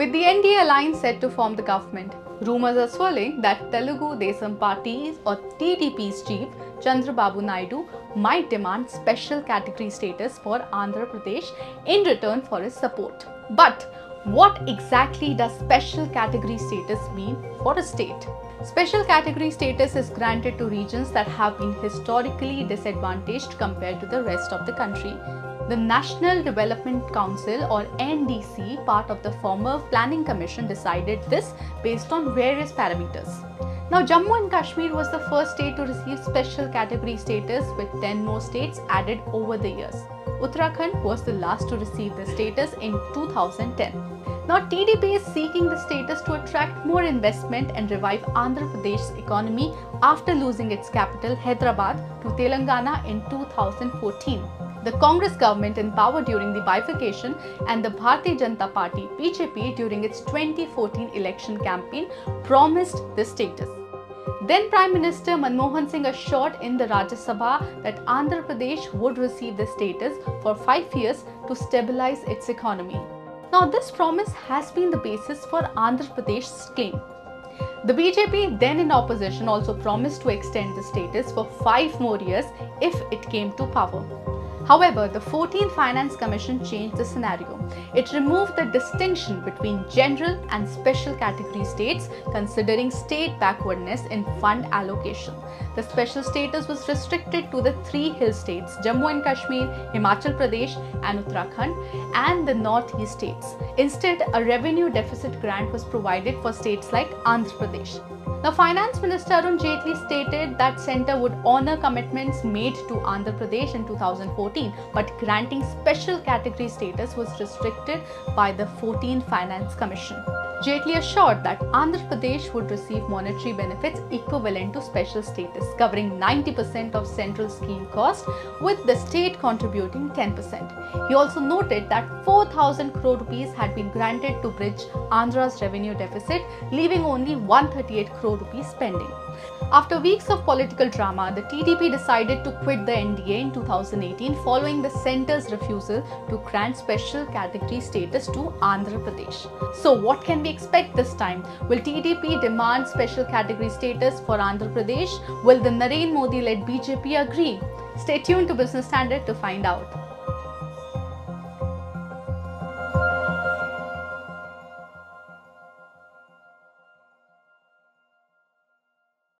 With the NDA alliance set to form the government, rumors are swirling that Telugu Desam Party's or TDP's chief Chandrababu Naidu might demand special category status for Andhra Pradesh in return for his support. But what exactly does special category status mean for a state? Special category status is granted to regions that have been historically disadvantaged compared to the rest of the country. The National Development Council or NDC, part of the former Planning Commission, decided this based on various parameters. Now, Jammu and Kashmir was the first state to receive special category status with 10 more states added over the years. Uttarakhand was the last to receive the status in 2010. Now, TDP is seeking the status to attract more investment and revive Andhra Pradesh's economy after losing its capital, Hyderabad, to Telangana in 2014. The Congress government in power during the bifurcation and the Bharatiya Janata Party BJP during its 2014 election campaign promised the status. Then Prime Minister Manmohan Singh assured in the Rajya Sabha that Andhra Pradesh would receive the status for 5 years to stabilize its economy. Now this promise has been the basis for Andhra Pradesh's claim. The BJP, then in opposition, also promised to extend the status for 5 more years if it came to power. However, the 14th Finance Commission changed the scenario. It removed the distinction between general and special category states considering state backwardness in fund allocation. The special status was restricted to the three hill states Jammu and Kashmir, Himachal Pradesh and Uttarakhand and the northeast states. Instead, a revenue deficit grant was provided for states like Andhra Pradesh. Now, Finance Minister Arun Jaitley stated that centre would honour commitments made to Andhra Pradesh in 2014, but granting special category status was restricted by the 14th Finance Commission. Jaitley assured that Andhra Pradesh would receive monetary benefits equivalent to special status, covering 90% of central scheme cost, with the state contributing 10%. He also noted that 4,000 crore rupees had been granted to bridge Andhra's revenue deficit, leaving only 138 crore rupees pending. After weeks of political drama, the TDP decided to quit the NDA in 2018 following the centre's refusal to grant special category status to Andhra Pradesh. So, what can we expect this time? Will TDP demand special category status for Andhra Pradesh? Will the Narendra Modi led BJP agree? Stay tuned to Business Standard to find out.